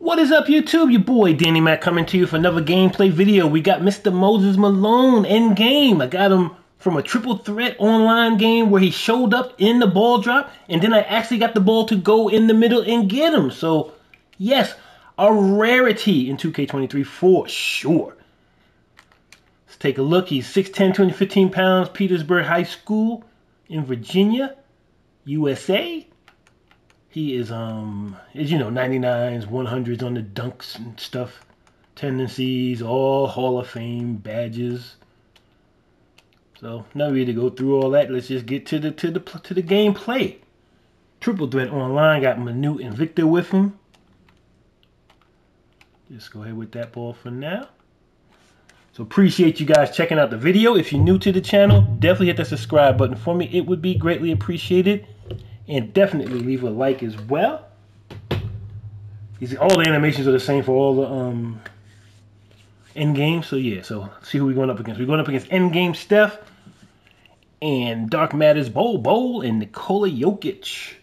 What is up YouTube? Your boy Danny Mac coming to you for another gameplay video. We got Mr. Moses Malone in game. I got him from a triple threat online game where he showed up in the ball drop and then I actually got the ball to go in the middle and get him. So yes, a rarity in 2K23 for sure. Let's take a look. He's 6'10", 215 pounds, Petersburg High School in Virginia, USA. He is, um, is, you know, 99s, 100s on the dunks and stuff. Tendencies, all Hall of Fame badges. So, not really to go through all that. Let's just get to the to the to the gameplay. Triple threat online got Manute and Victor with him. Just go ahead with that ball for now. So appreciate you guys checking out the video. If you're new to the channel, definitely hit that subscribe button for me. It would be greatly appreciated and definitely leave a like as well. All the animations are the same for all the um, end game. So yeah, so see who we're going up against. We're going up against Endgame Steph and Dark Matters Bol Bol and Nikola Jokic.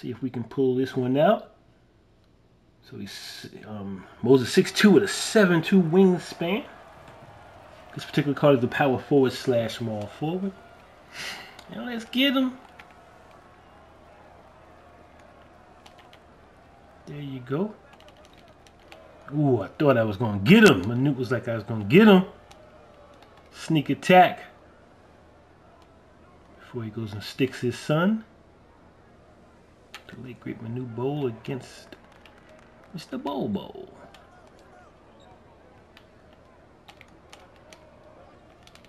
See if we can pull this one out. So he's um, Moses 6'2 with a 7'2 wingspan. This particular card is the power forward slash small forward. Now let's get him. There you go. Ooh, I thought I was going to get him. Manute was like I was going to get him. Sneak attack. Before he goes and sticks his son. The late great Manute Bol against Mr. Bol.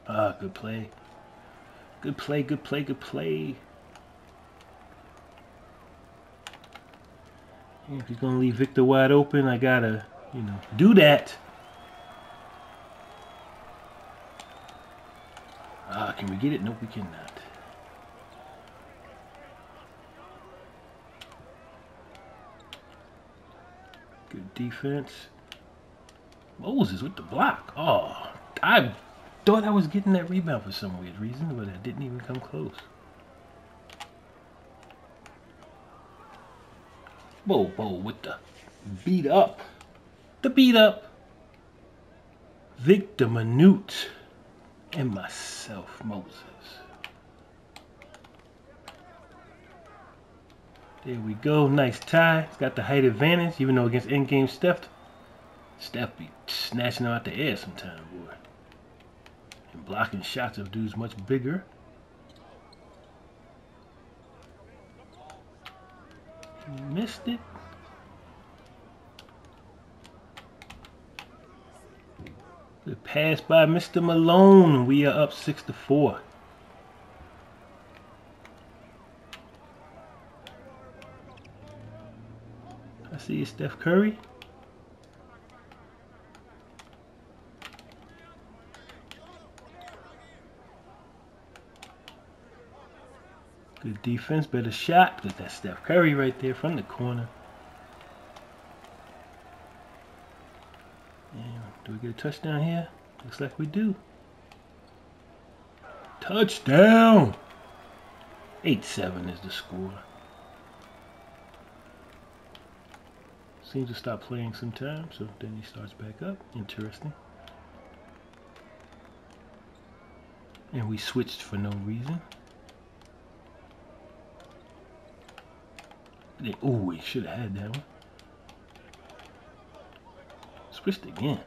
Ah, good play. Good play, good play, good play. If he's gonna leave Victor wide open, I gotta, you know, do that. Ah, can we get it? Nope, we cannot. Good defense. Moses with the block. Oh, I thought I was getting that rebound for some weird reason, but it didn't even come close. Whoa, whoa, with the beat up. The beat up. Victor Manute and myself, Moses. There we go. Nice tie. It's got the height advantage, even though against Endgame Steph, Steph be snatching them out the air sometime, boy. And blocking shots of dudes much bigger. Missed it. Good pass by Mr. Malone. We are up six to four. I see Steph Curry. Good defense, better shot. Got that Steph Curry right there from the corner. And do we get a touchdown here? Looks like we do. Touchdown! 8-7 is the score. Seems to stop playing sometime, so then he starts back up. Interesting. And we switched for no reason. Oh, we should have had that one. Switched again.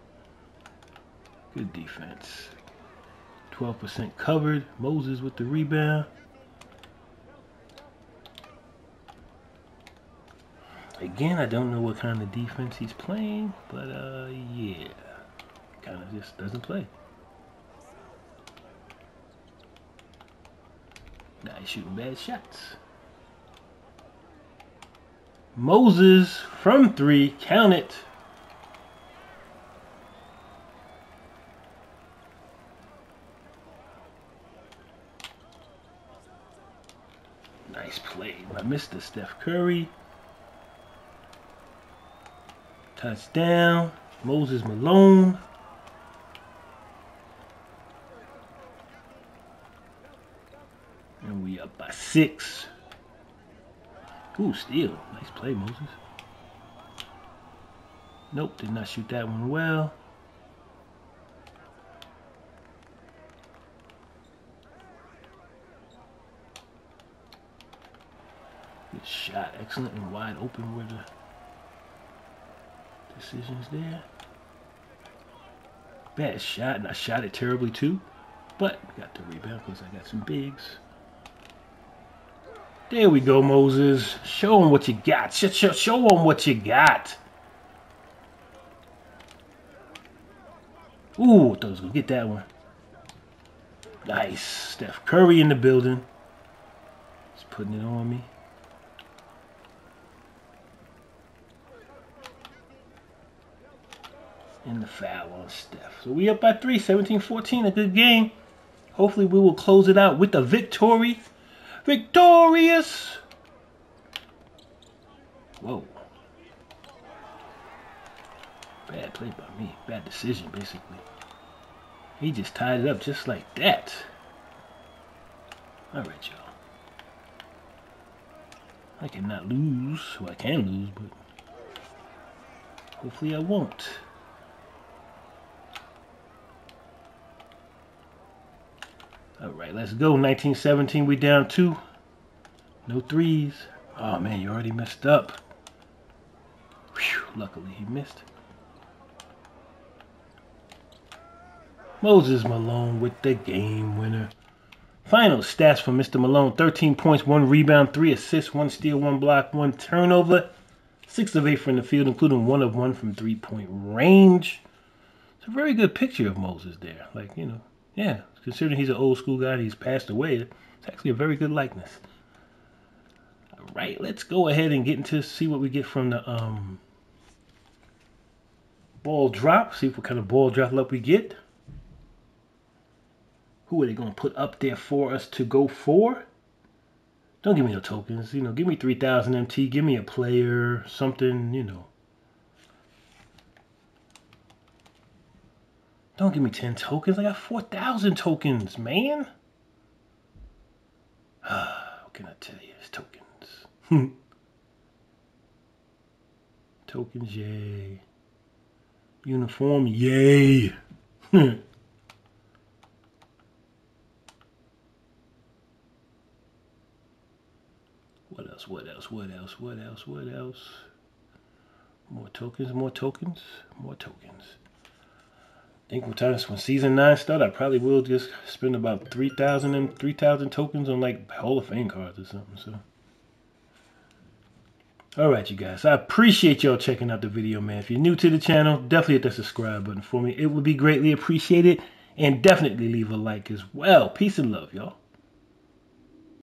Good defense. 12% covered. Moses with the rebound. Again, I don't know what kind of defense he's playing, but uh, yeah, kind of just doesn't play. Now he's shooting bad shots. Moses from three, count it. Nice play by Mr. Steph Curry. Touchdown, Moses Malone. And we up by six. Ooh, steal. Nice play, Moses. Nope, did not shoot that one well. Good shot. Excellent and wide open with the decisions there. Bad shot, and I shot it terribly too. But got the rebound because I got some bigs. There we go, Moses. Show them what you got. Show, show, them what you got. Ooh, thought I was going to get that one. Nice. Steph Curry in the building. He's putting it on me. And the foul on Steph. So we up by three, 17-14, a good game. Hopefully we will close it out with a victory. Victorious! Whoa. Bad play by me. Bad decision, basically. He just tied it up just like that. All right, y'all. I cannot lose. Well, I can lose, but hopefully I won't. All right, let's go. 1917, we down two. No threes. Oh, man, you already messed up. Whew, luckily, he missed. Moses Malone with the game winner. Final stats for Mr. Malone 13 points, 1 rebound, 3 assists, 1 steal, 1 block, 1 turnover. 6 of 8 from the field, including 1 of 1 from three point range. It's a very good picture of Moses there. Like, you know, yeah, considering he's an old school guy he's passed away, it's actually a very good likeness. All right, let's go ahead and get into see what we get from the um, ball drop. See what kind of ball drop up we get. Who are they going to put up there for us to go for? Don't give me no tokens. You know, give me 3,000 MT. Give me a player, something, you know. Don't give me 10 tokens. I got 4,000 tokens, man. what can I tell you? It's tokens. tokens, yay. Uniform, yay. what else? What else? What else? What else? What else? More tokens, more tokens, more tokens think times when season nine start, I probably will just spend about 3,000 and 3,000 tokens on like Hall of Fame cards or something. So, all right, you guys, I appreciate y'all checking out the video, man. If you're new to the channel, definitely hit that subscribe button for me. It would be greatly appreciated, and definitely leave a like as well. Peace and love, y'all.